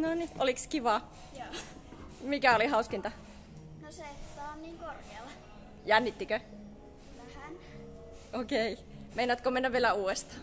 No niin, oliks kiva? Joo. Mikä oli hauskinta? No se, että on niin korkealla. Jännittikö? Vähän. Okei. Okay. Meinaatko mennä vielä uudestaan?